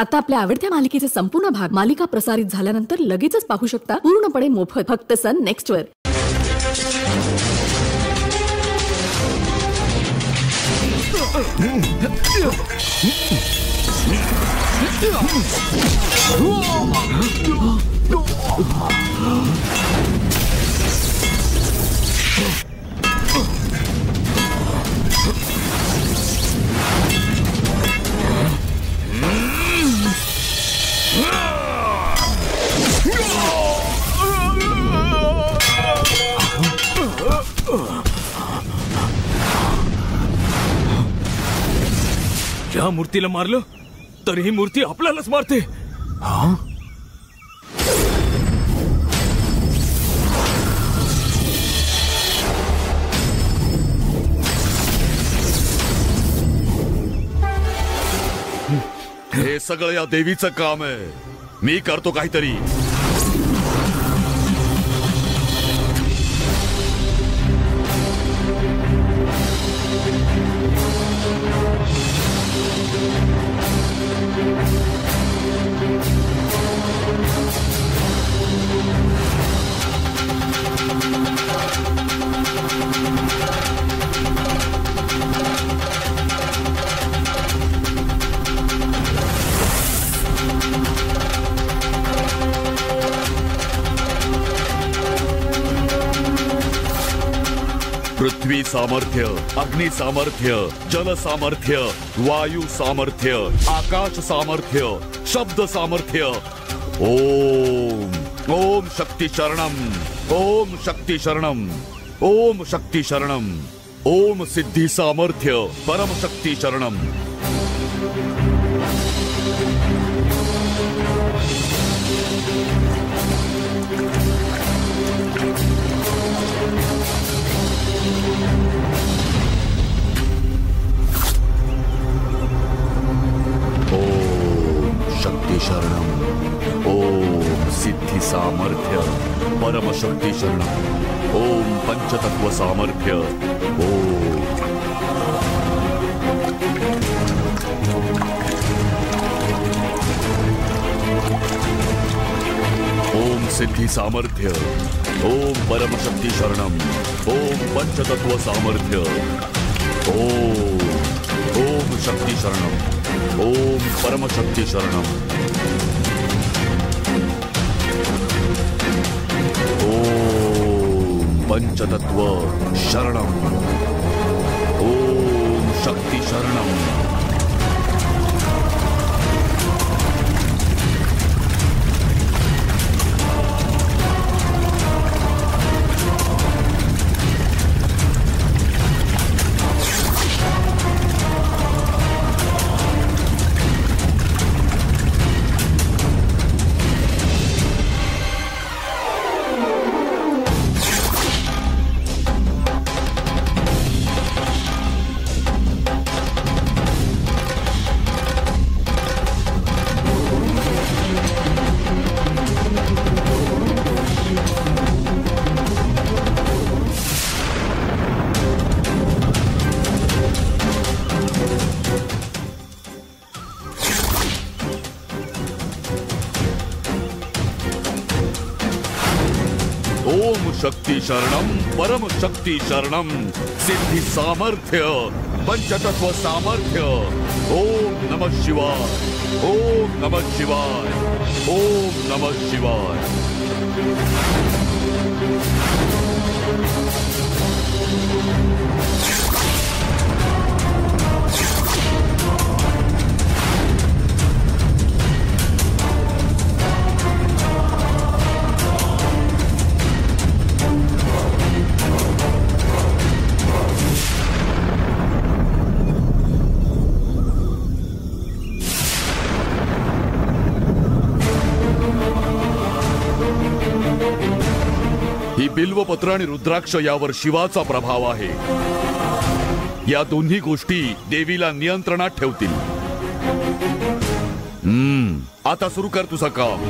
आता आपल्या आवडत्या मालिकेचे संपूर्ण भाग मालिका प्रसारित झाल्यानंतर लगेचच पाहू शकता. पूर्णपणे मोफत. फक्त सन नेक्स्ट वर या मूर्तीला मारलं तर ही मूर्ती आपल्यालाच मारते. हे सगळं या देवीचं काम आहे. मी करतो काहीतरी. सामर्थ्य, अग्नि सामर्थ्य, जल सामर्थ्य, वायु सामर्थ्य, आकाश सामर्थ्य, शब्द सामर्थ्य। ओम ओम शक्ति शरणम, ओम शक्ति शरणम, ओम शक्ति शरणम, ओम सिद्धि सामर्थ्य, परम शक्ति शरणम। शरणम। ओम सिद्धी सामर्थ्य, परम शक्ती शरणम। ओम पंचतत्व सामर्थ्य ओम ओम सिद्धी सामर्थ्य ओम परम शक्ती शरणम ओम पंचतत्व सामर्थ्य ओम ओम शक्ती शरणम। ஓம் பரமசக்தி சரணம். ஓம் பஞ்சதத்துவ சரணம். ஓம் சக்தி சரணம். शक्ती शरणम सिद्धि सामर्थ्य पंचतत्व सामर्थ्य ओम नमः शिवाय ओम नमः शिवाय ओम नमः शिवाय। ही बिल्वपत्र आणि रुद्राक्ष यावर शिवाचा प्रभाव आहे. या दोन्ही गोष्टी देवीला नियंत्रणात ठेवतील. हम्म आता सुरू कर तुझं काम.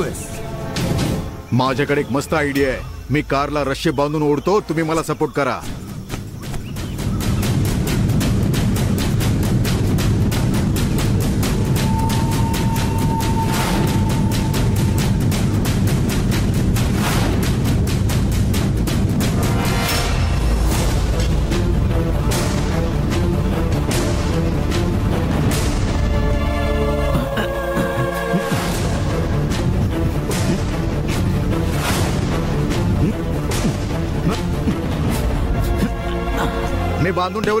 करतोयस माझ्याकडे एक मस्त आयडिया आहे. मी कारला रश्शी बांधून ओढतो तुम्ही मला सपोर्ट करा. no deu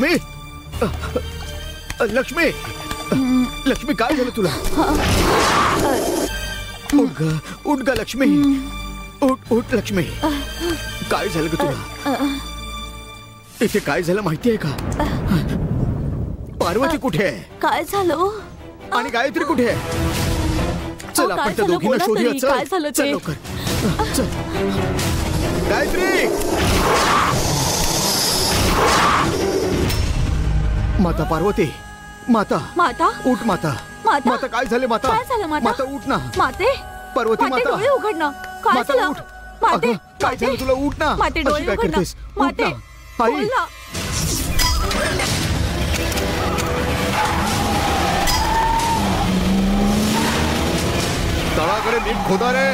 Lakshmi? लक्ष्मी? लक्ष्मी काय झालं तुला? उठ ग उठ ग लक्ष्मी. उठ उठ लक्ष्मी. काय झालं ग तुला? इथे काय झालं माहिती आहे का? पार्वती कुठे आहे? काय झालं आणि गायत्री कुठे आहे? चल आपण त्या दोघींना शोधूया. चल चल लवकर. चल. गायत्री! माता पार्वती माता माता? उठ माता। माता? माता काय झाले माता? काय झालं माता? माता उठ ना. माते? पार्वती माता डोळे उघडणं. काय झालं? उठ. माते काय झालं तुला? उठ ना. माते डोळे करतेस? उठ माते आई. तळाकडे नीट खोदा रे.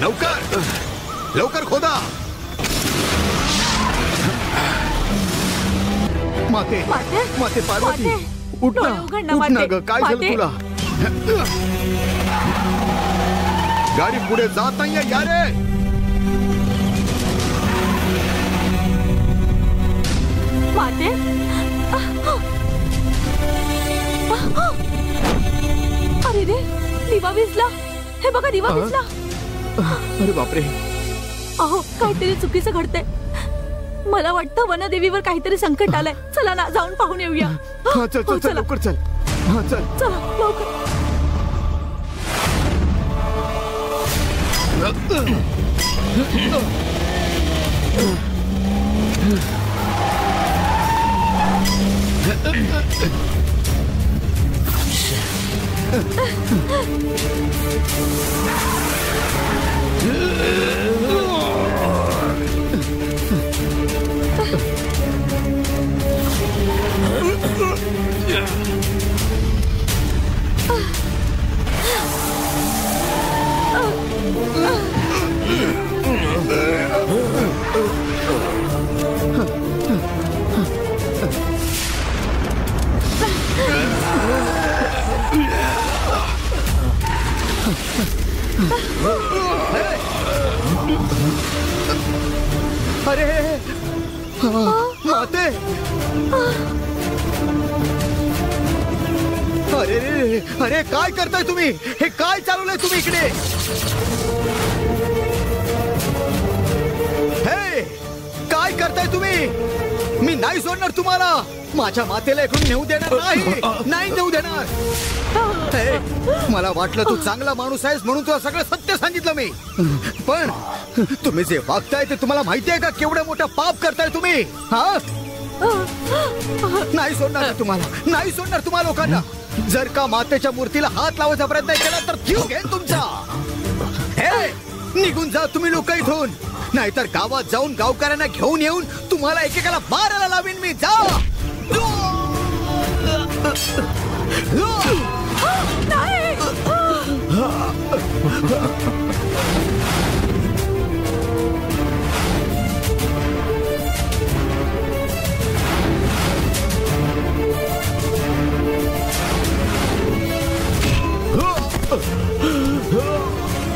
लवकर. लवकर खोदा. माते माते? माते पार्वती? उठ ना उठ ग काय झालं तुला गाडी पुढे जात नाहीये या रे! माते। अरे रे दिवा विजला। हे बघा दिवा? विजला। अरे बापरे! अहो काहीतरी चुकीचं घडतंय. मला वाटतं वनदेवीवर काहीतरी संकट आलंय. चला ना जाऊन पाहून येऊया. हा चल हो, चल चल चला लवकर चल. हा चल. चला लवकर. अरे हा, माते अरे अरे काय करताय तुम्ही? हे काय चालवलंय तुम्ही इकडे? हे, काय करताय तुम्ही? मी नाही सोडणार तुम्हाला. माझ्या मातेला इकडून नेऊ देणार नाही. नाही नेऊ देणार. मला वाटलं तू चांगला माणूस आहेस म्हणून तुला सगळं सत्य सांगितलं मी. पण तुम्ही जे वागताय ते तुम्हाला माहिती आहे का? केवढं मोठं पाप करताय तुम्ही? हा? नाही सोडणार मी तुम्हाला. नाही सोडणार तुम्हा लोकांना. जर का मातेच्या मूर्तीला हात लावायचा प्रयत्न केला तर जीव घेईन तुमचा. हे निघून जा तुम्ही लोक इथून. नाहीतर गावात जाऊन गावकऱ्यांना घेऊन येऊन तुम्हाला एकेकाला मारायला लावीन मी. जा.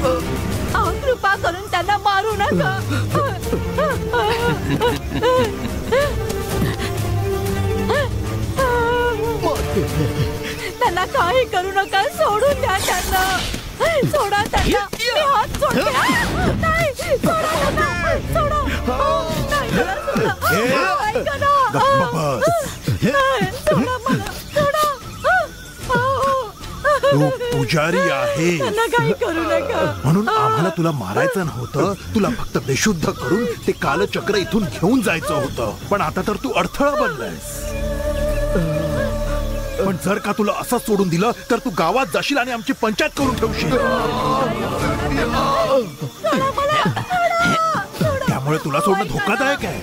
अहो, कृपा करून त्यांना मारू नका। त्यांना काही करू नका सोडून द्या त्यांना। सोडा त्यांना। मी हात सोडते नाही सोडा त्यांना। सोडा। नाही, सोडा. ऐका ना. अहो, नाही, सोडा मला सोडा तू पुजारी आहे. त्यांना काही करू नका. म्हणून आम्हाला तुला मारायचं नव्हतं. तुला फक्त बेशुद्ध करून ते कालचक्र इथून घेऊन जायचं होतं. पण आता तर तू अडथळा बनलायस. पण जर का तुला असं सोडून दिलं तर तू गावात जाशील आणि आमची पंचायत करून ठेवशील. त्यामुळे तुला सोडणं धोकादायक आहे.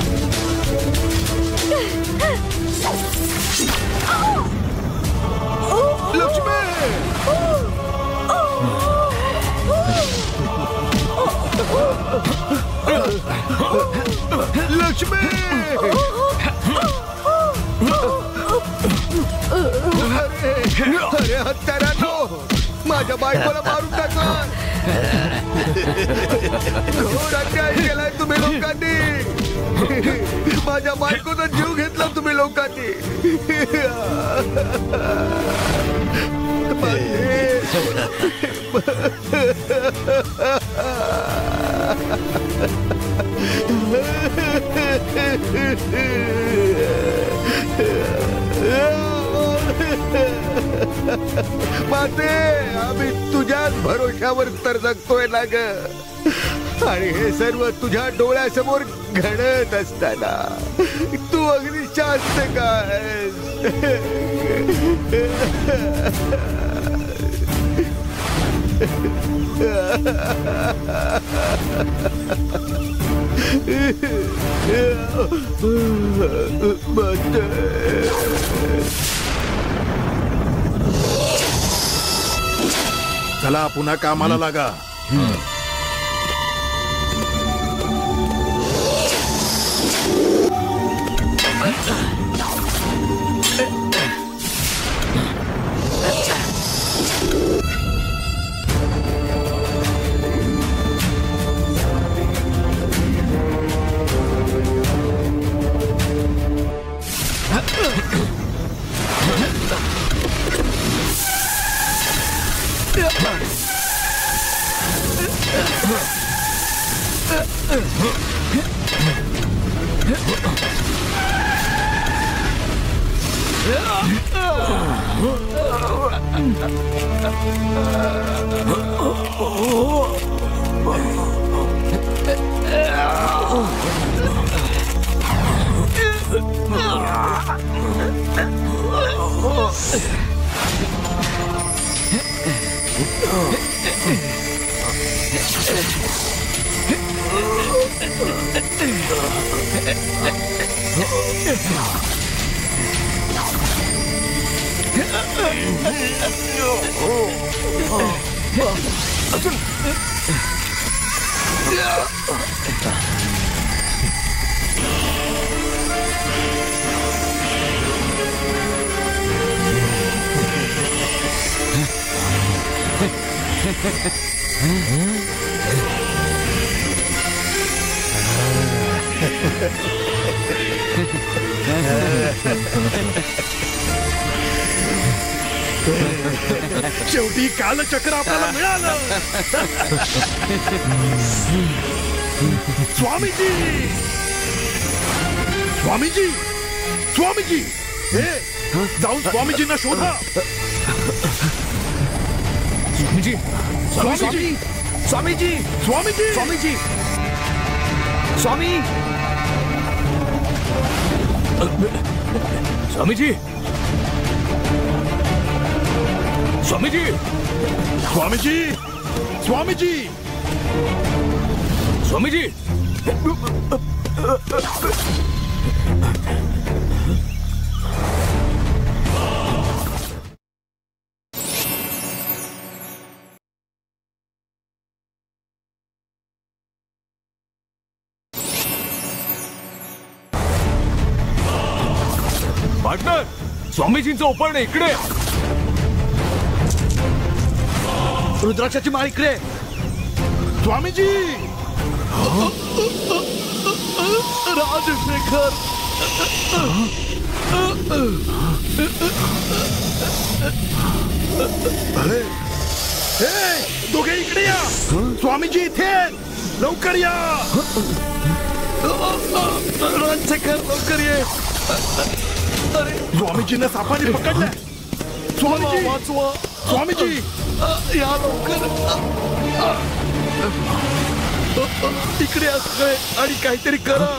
लक्ष्मी! अरे अरे हत्यारांनो माझ्या बायकोला मारून टाकला तुम्ही लोकांनी माझ्या बायकोचा जीव घेतला तुम्ही लोकांनी माते, आम्ही तुझ्याच भरोश्यावर तर जगतोय ना ग. आणि हे सर्व तुझ्या डोळ्यासमोर घडत असताना तू अगदी शांत काय चला पुन्हा कामाला लागा. शेवटी कालचक्र आपल्याला मिळालं. स्वामीजी! स्वामीजी! स्वामीजी! हे, जाऊन स्वामीजींना शोधा. स्वामीजी! स्वामीजी! स्वामीजी! स्वामीजी! स्वामीजी! स्वामी! स्वामीजी! स्वामीजी। स्वामीजी। स्वामीजी। स्वामीजी। पार्टनर स्वामीजींचं ओपण इकडे. रुद्राक्षाची माळ इकडे. स्वामीजी! राजशेखर! हे दोघे इकडे या! स्वामीजी इथे! लवकर या! राजशेखर लवकर ये! स्वामीजींना सापाने पकडलं. स्वामीजी! वाचवा! स्वामीजी। या लवकर इकडे असतंय आणि काहीतरी करा.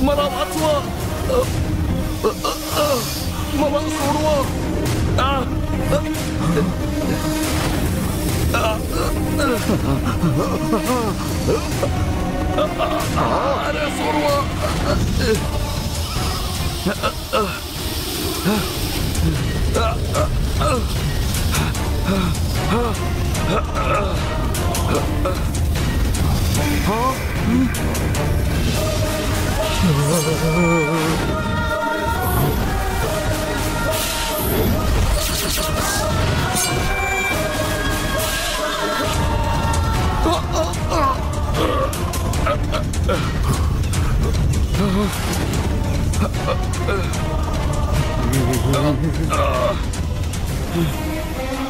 मला वाचवा. मला सोडवा. अरे सोडवा. Uh...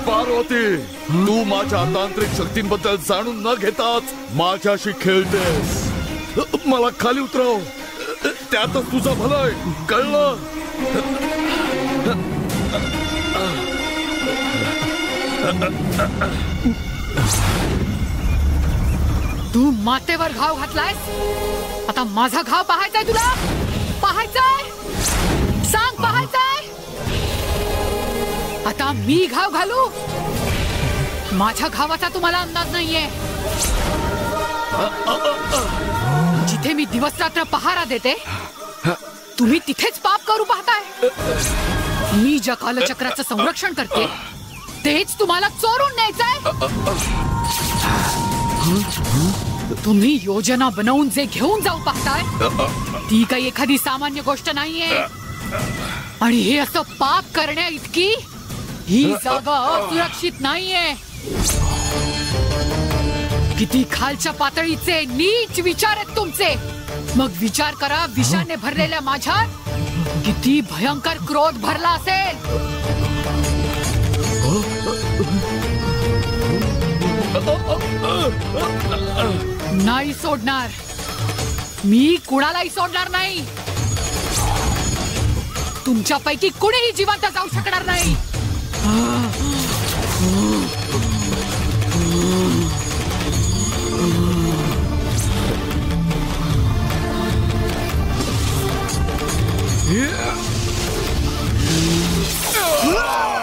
पार्वती तू माझ्या तांत्रिक शक्तींबद्दल जाणून न घेताच माझ्याशी खेळतेस. मला खाली उतरव. त्यातच तुझं भलंय. कळलं? तू मातेवर घाव घातलायस? आता माझा घाव पाहायचाय तुला? पाहायचाय? आता मी घाव घालू। माझ्या घावाचा तुम्हाला अंदाज नाहीये। जिथे मी दिवस रात्र पहारा देते, तुम्ही तिथेच पाप करू पाहताय। मी ज्या कालचक्राचं संरक्षण करते, तेच तुम्हाला चोरून न्यायचंय। तुम्ही योजना बनवून जे घेऊन जाऊ पाहताय, ती काही एखादी सामान्य गोष्ट नाहीये। आणि हे असं पाप करण्या इतकी ही। जागा सुरक्षित नाहीये किती खालच्या पातळीचे नीच विचार आहेत तुमचे मग विचार करा विषाने भरलेल्या माझ्यात किती भयंकर क्रोध भरला असेल। नाही सोडणार. मी कुणालाही सोडणार नाही. तुमच्यापैकी कुणीही जिवंत जाऊ शकणार नाही. मारून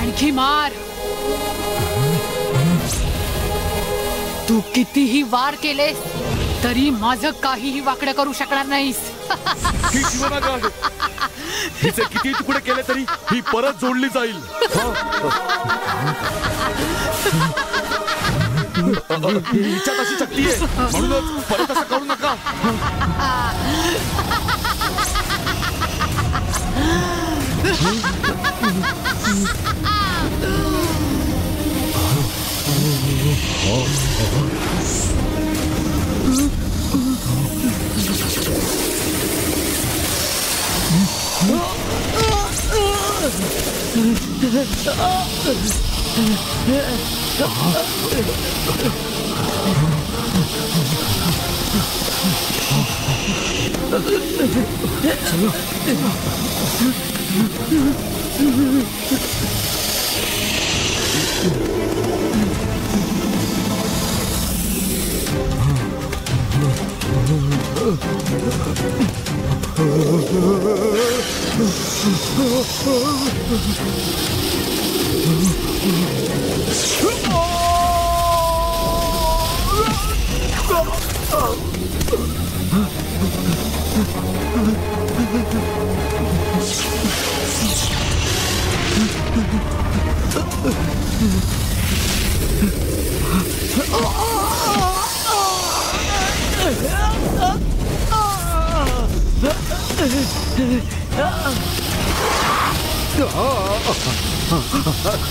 आणखी मार. तू कितीही वार केलेस तरी माझं काहीही वाकड करू शकणार नाहीस. ही किती तुकडे केले तरी ही परत जोडली जाईल. हिच्यात अशी शक्ती म्हणूनच परत असं करू नका. Oh, あっ。you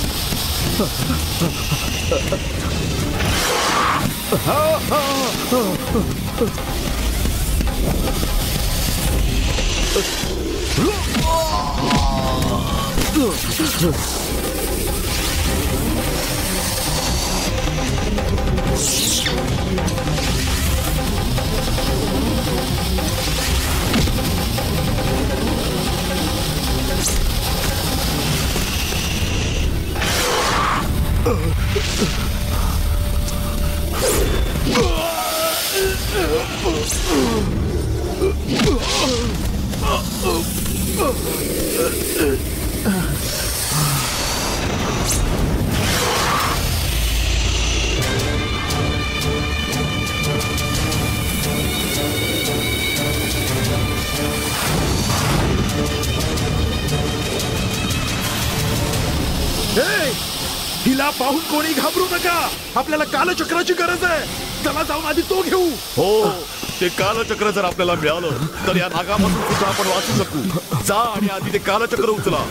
Uh-oh. पाहून कोणी घाबरू नका. आपल्याला कालचक्राची गरज आहे. चला जाऊन आधी तो घेऊ. हो ते कालचक्र जर आपल्याला मिळालं तर या नागापासून सुद्धा आपण वाचू शकू. जा आणि आधी ते कालचक्र उचला.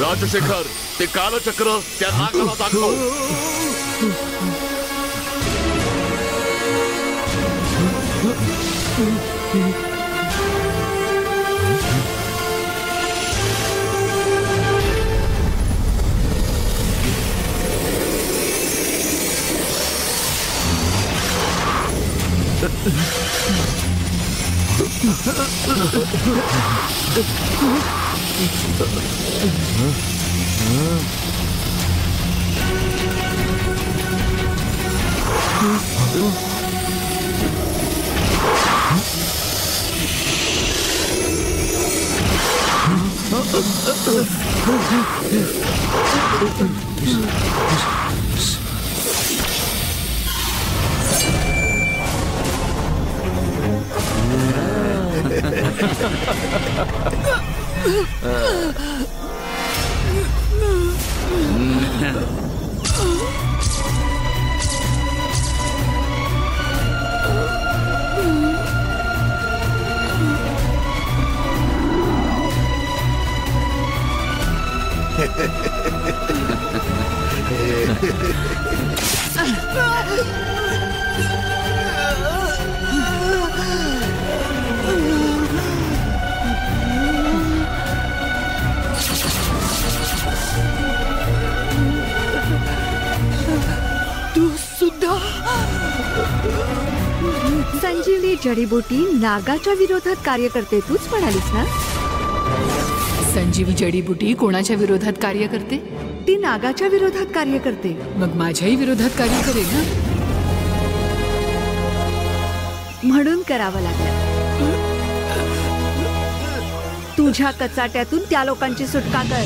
राजशेखर ते कालचक्र त्या नागाला Ha ha ha ha ha! うん。संजीवनी जडीबुटी नागाच्या विरोधात कार्य करते तूच म्हणालीस ना? संजीव जडीबुटी कोणाच्या विरोधात कार्य करते ती नागाच्या विरोधात कार्य करते मग माझ्याही विरोधात कार्य करेल ना? म्हणून करावं लागलं. तुझ्या कचाट्यातून त्या लोकांची सुटका कर.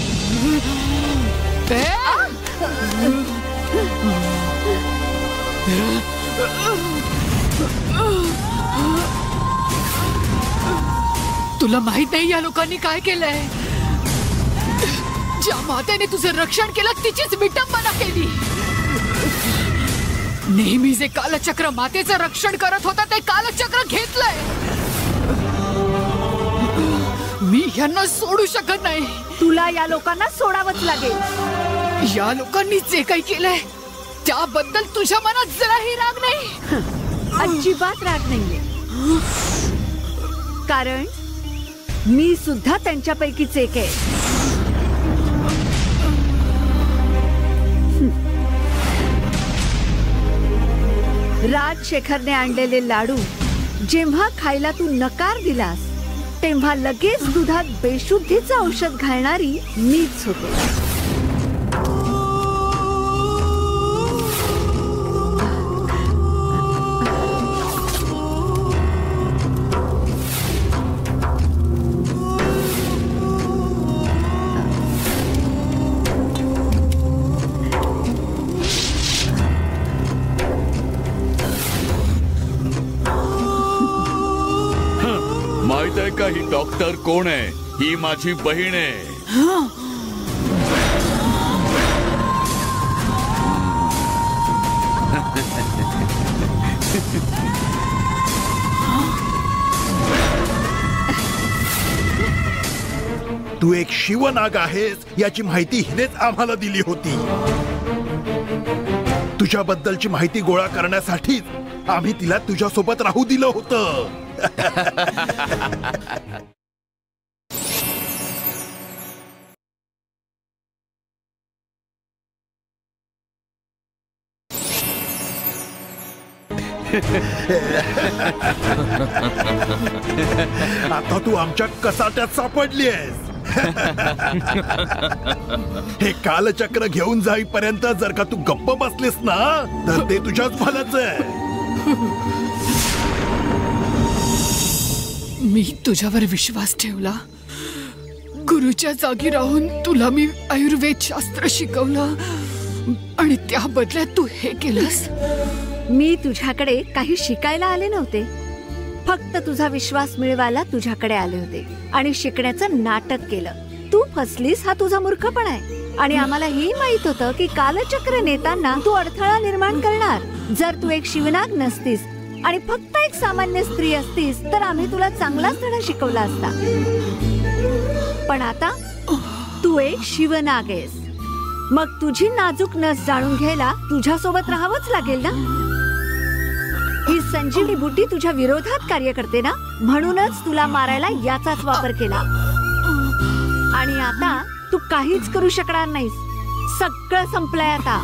तुला माहीत नाही या लोकांनी काय केलंय. ज्या मातेने तुझं रक्षण केलं तिचीच विटंबना केली. नेहमी जे कालचक्र मातेचं रक्षण करत होता ते कालचक्र घेतलंय. मी ह्यांना सोडू शकत नाही. तुला या लोकांना सोडावंच लागेल. या लोकांनी जे काही केलंय त्याबद्दल तुझ्या मनात जराही राग नाही. अजिबात राग नाहीये. कारण मी सुद्धा त्यांच्यापैकीच एक आहे. राजशेखरने आणलेले लाडू जेव्हा खायला तू नकार दिलास तेव्हा लगेच दुधात बेशुद्धीचं औषध घालणारी मीच होते. डॉक्टर कोण आहे? ही माझी बहीण आहे. तू एक शिवनाग आहेस, याची माहिती हिनेच आम्हाला दिली होती. तुझ्याबद्दलची माहिती गोळा करण्यासाठीच आम्ही तिला तुझ्यासोबत राहू दिलं होतं. आता तू आमच्या कसाट्यात सापडली आहेस हे कालचक्र घेऊन जाईपर्यंत जर का तू गप्प बसलीस ना तर ते तुझ्याच फलाचं आहे. मी तुझ्यावर विश्वास ठेवला. गुरुच्या जागी राहून तुला मी आयुर्वेद शास्त्र शिकवलं. आणि त्या बदल्यात तू हे केलंस. मी तुझ्याकडे काही शिकायला आले नव्हते. फक्त तुझा विश्वास मिळवायला तुझ्याकडे आले होते आणि शिकण्याचं नाटक केलं. तू फसलीस हा तुझा मूर्खपणा आहे. आणि आम्हाला हेही माहीत होतं की कालचक्र नेताना तू अडथळा निर्माण करणार. जर तू एक शिवनाग नसतीस आणि फक्त एक सामान्य स्त्री असतीस तर आम्ही तुला चांगलाच धडा शिकवला असता. पण आता तू एक शिवनाग आहेस. मग तुझी नाजूक नस जाणून घ्यायला तुझ्यासोबत राहावंच लागेल ना? ही संजीवनी बुटी तुझ्या विरोधात कार्य करते ना? म्हणूनच तुला मारायला याचाच वापर केला. आणि आता तू काहीच करू शकणार नाहीस. सगळं संपलंय आता.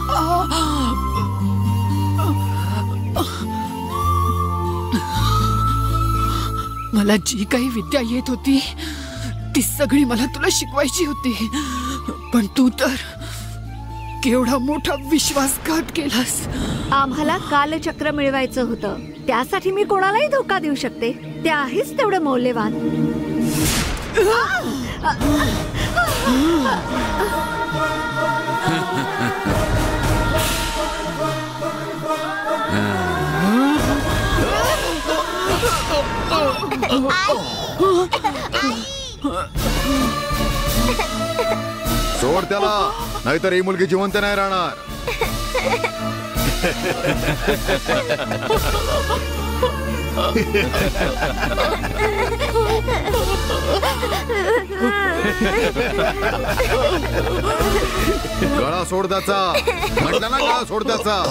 मला जी काही विद्या येत होती ती सगळी मला तुला शिकवायची होती. पण तू तर केवढा मोठा विश्वासघात केलास. आम्हाला कालचक्र मिळवायचं होतं. त्यासाठी मी कोणालाही धोका देऊ शकते. ते आहेच तेवढं मौल्यवान. सोड त्याला. नाहीतर ही मुलगी जिवंत नाही राहणार. गळा सोड त्याचा. म्हटलं ना गळा सोड त्याचा.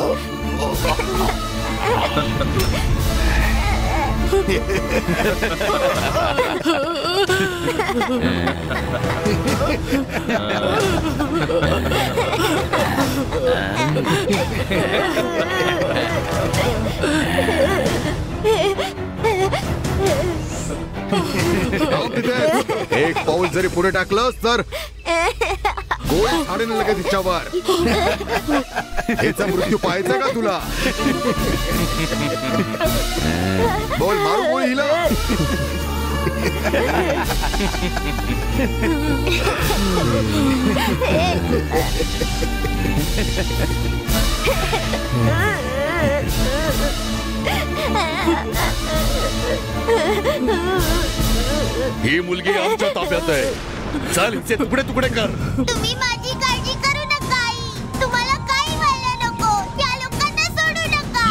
एक पाऊल जरी पुढे टाकलंस तर गोळी झाडेन लगेच तिच्यावर हेचा मृत्यू पाहायचा का तुला? बोल मारू गोळी हिला। ही मुलगी आमच्या ताब्यात आहे. चल हिचे तुकडे तुकडे कर. तुम्ही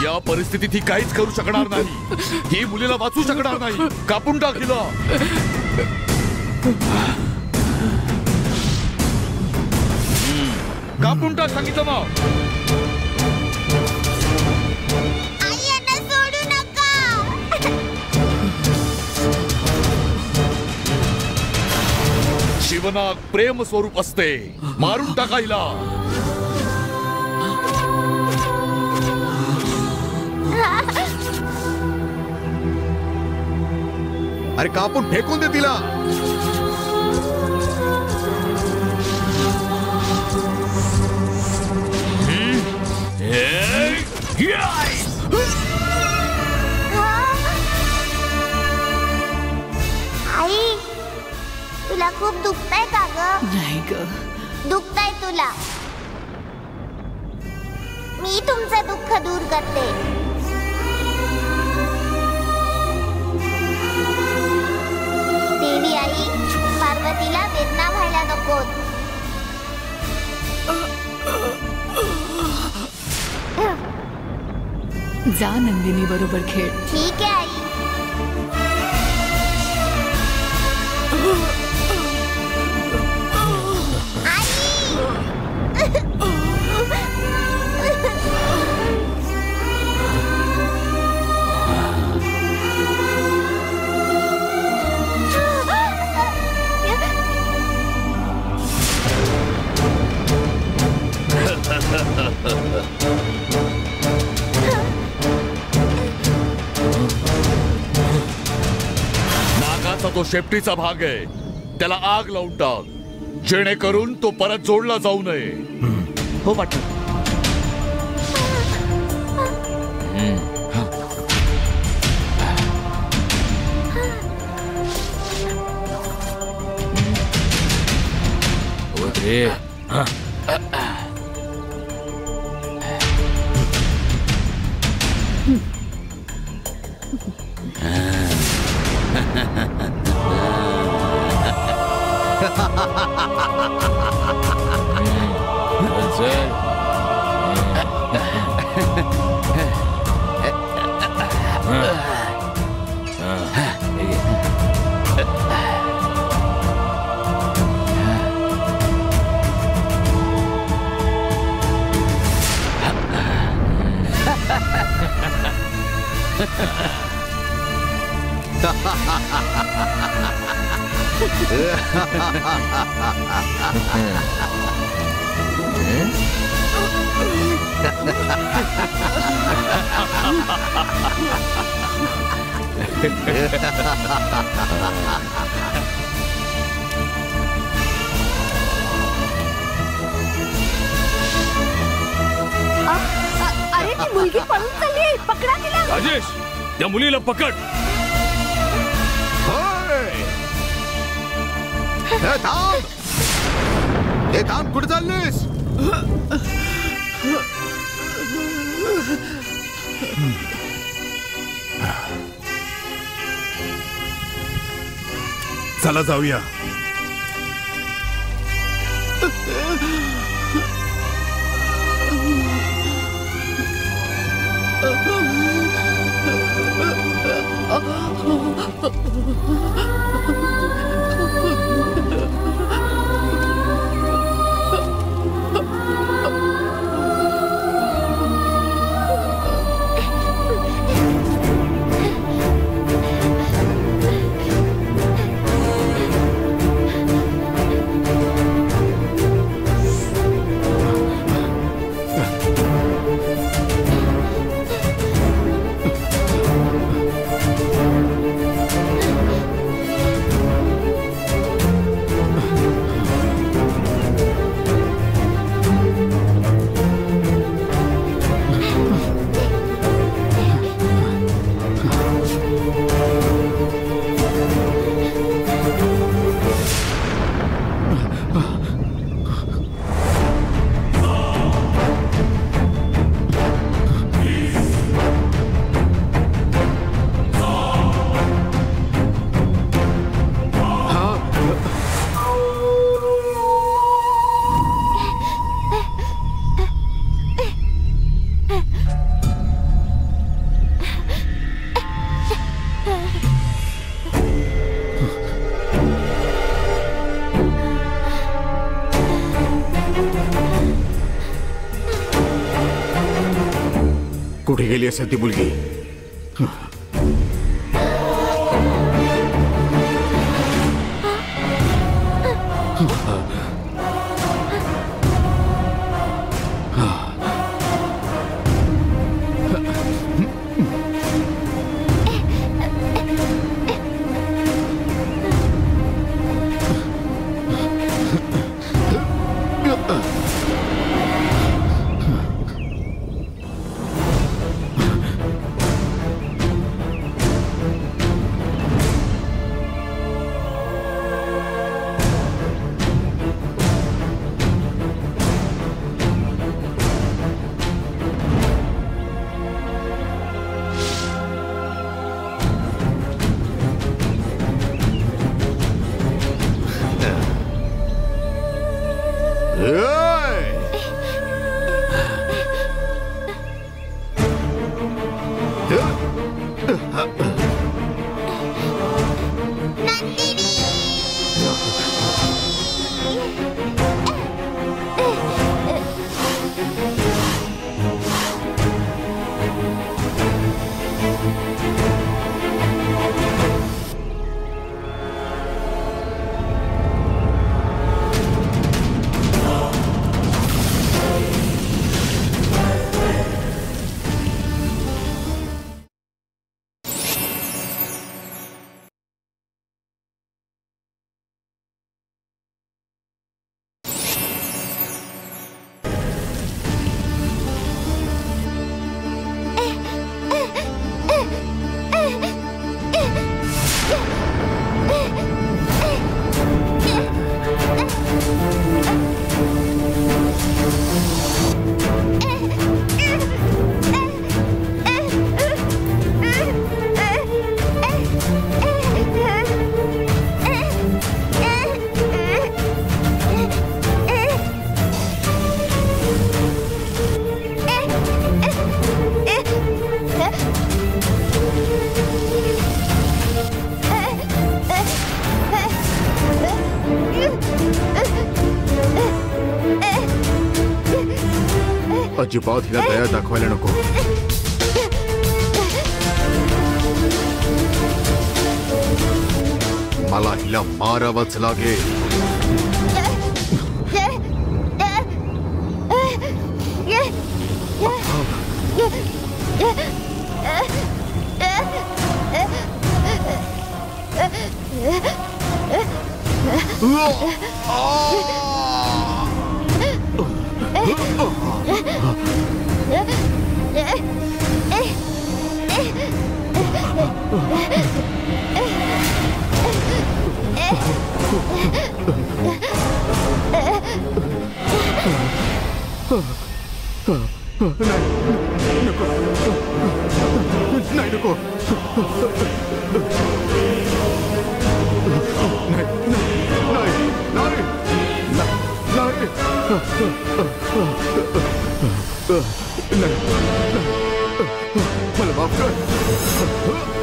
या परिस्थितीत ही काहीच करू शकणार नाही. ही मुलीला वाचू शकणार नाही. कापून टाक हिला. हम्म. कापून टाक सांगितलं मग. शिवनाग प्रेम स्वरूप असते. मारून टाका अरे कापून फेकून दे तिला. आई तुला खूप दुखतंय का ग? नाही ग. दुखतंय तुला. मी तुमचं दुःख दूर करते. पार्वतीला वेदना व्हायला नकोत. जा नंदिनी बरोबर खेळ. ठीक आहे आई. नागाचा तो शेपटीचा भाग आहे. त्याला आग लावून टाक. जेणेकरून तो परत जोडला जाऊ नये. हो पाटील. अरे. राजेश त्या मुलीला पकड. होय. ए, थांब. थांब कुठे चाललीस? चला जाऊया. 啊啊啊啊 गेली असेल ती अजिबात हिला दया दाखवायला नको मला हिला मारावंच लागेल ない नाही नहीं, नहीं, नहीं, कर मला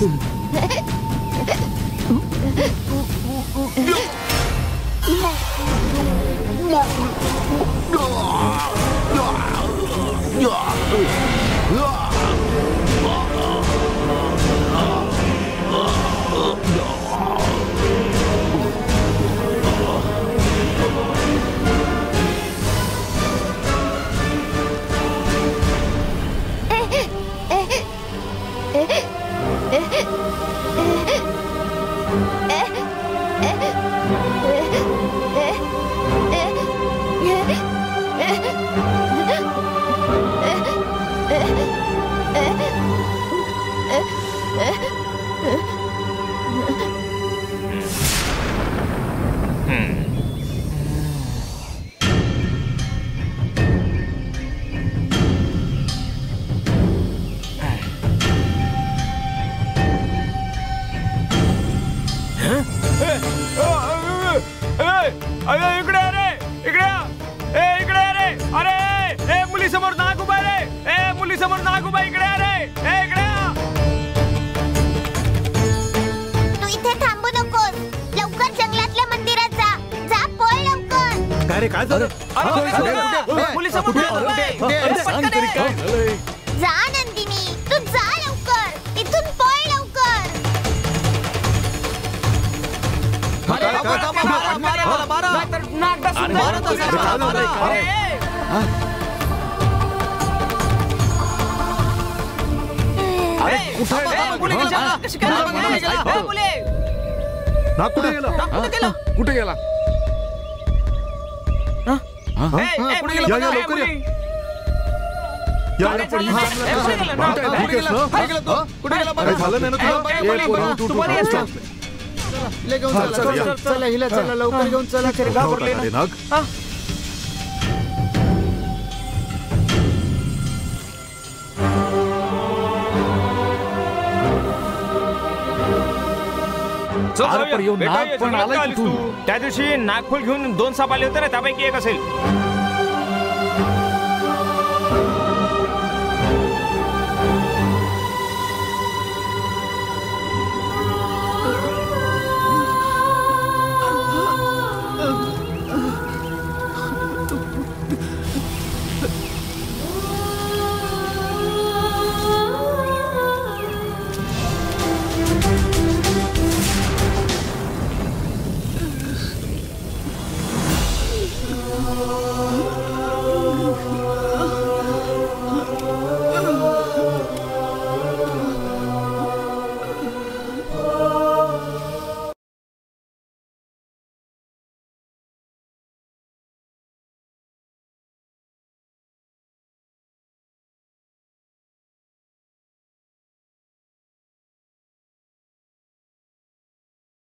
Boom. लवकर घेऊन चला खरे पण येऊन नाग पण आलाय तू. त्या दिवशी नागफूल घेऊन दोन साप आले होते ना त्यापैकी एक असेल.